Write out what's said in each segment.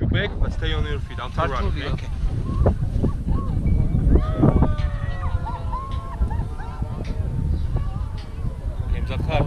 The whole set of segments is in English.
You back, but stay on your feet. I'll Start run. to- Okay? okay. Game's up top.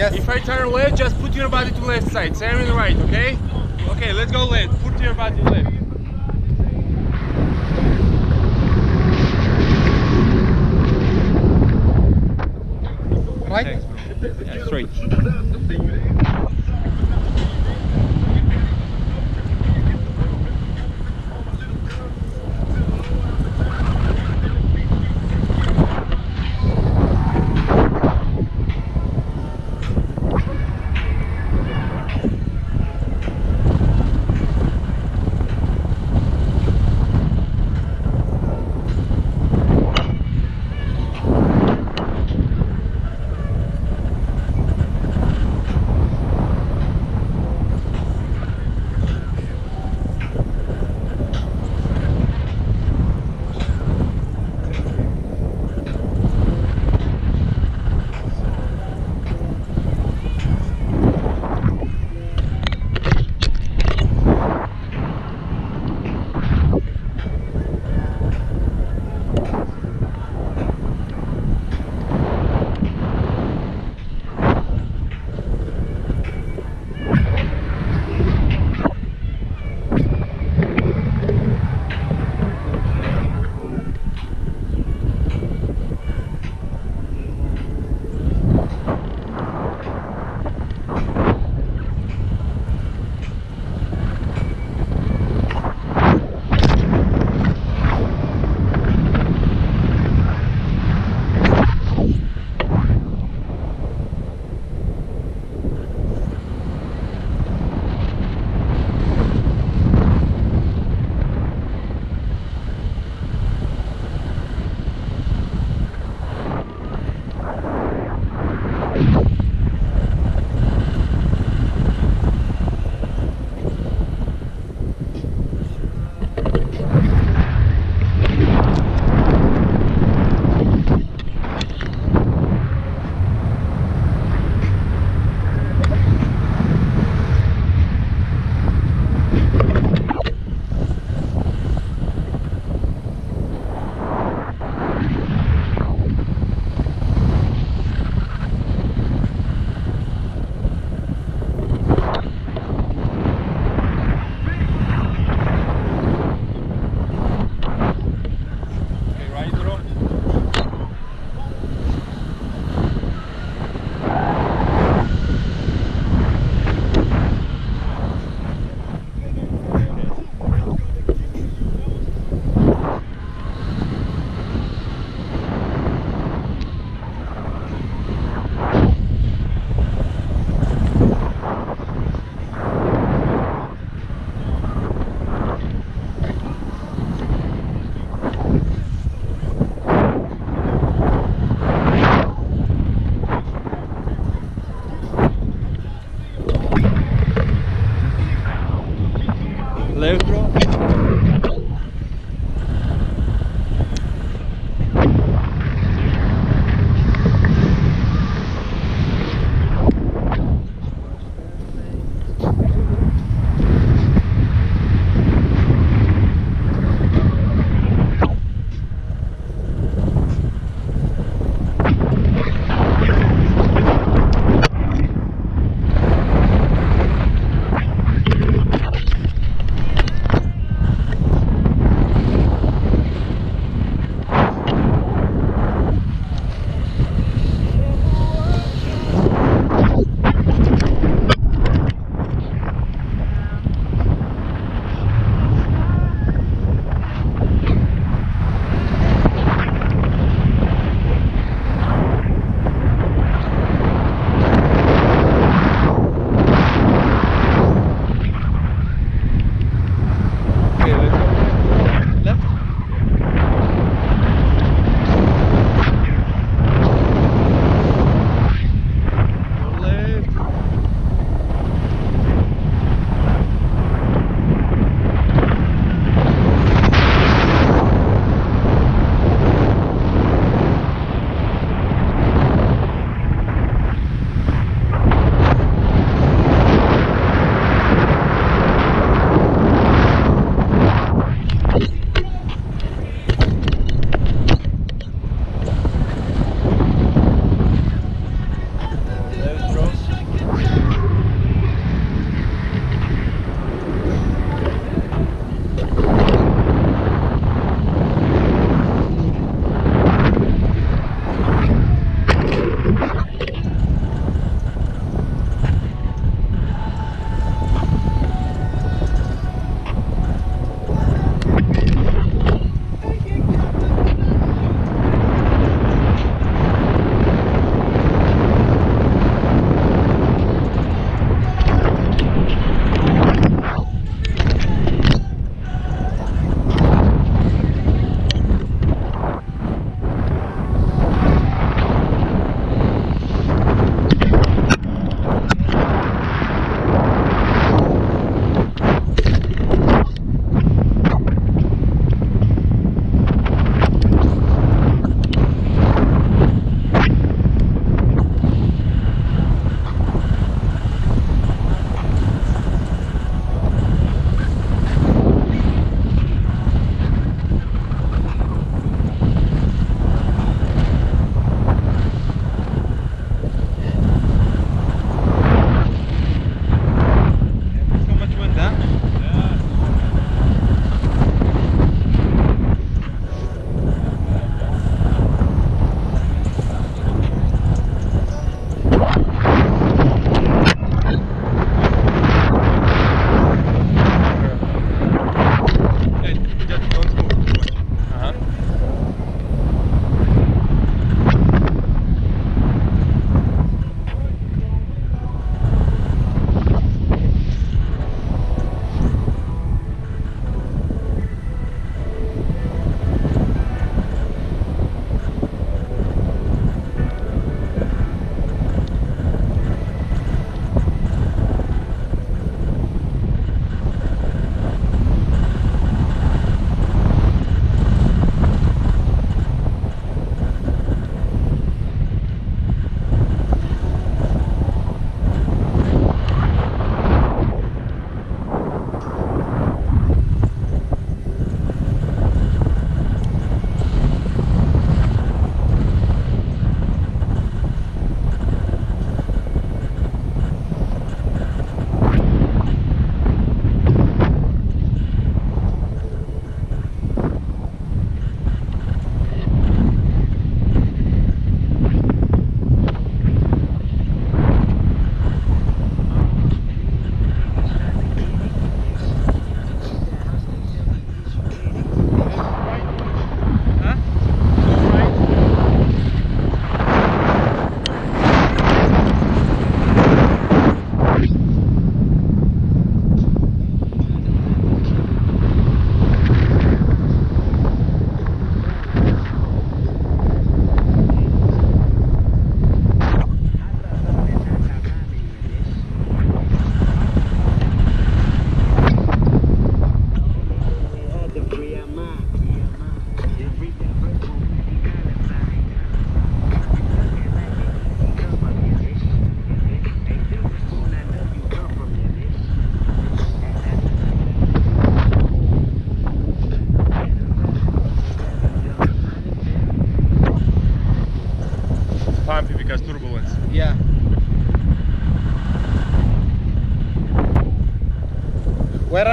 Yes. if I turn left, just put your body to left side. Same in the right, okay? Okay, let's go left. Put your body left. Right? Thanks. Yeah, straight.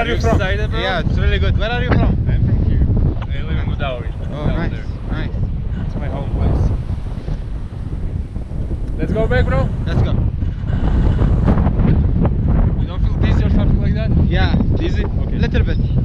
You you from? excited, bro? Yeah, it's really good. Where are you from? I'm from here. I live in Gudauri. Oh, down nice, there. nice. It's my home place. Let's go back, bro. Let's go. You don't feel dizzy or something like that? Yeah, Dizzy? Okay. little bit.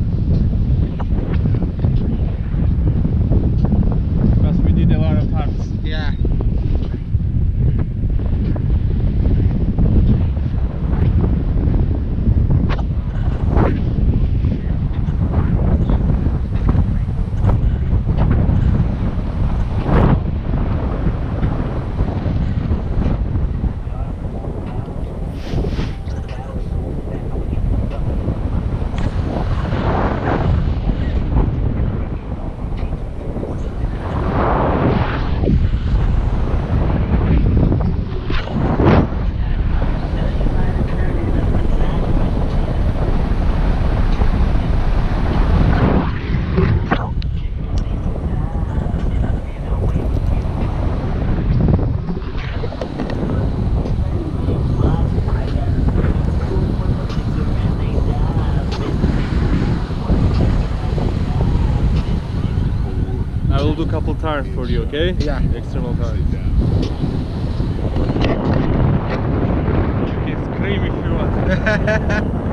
Couple turns for you, okay? Yeah. External turns. You can scream if you want.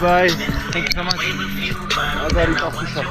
Bye. Thank you so much. Agari Coffee Shop.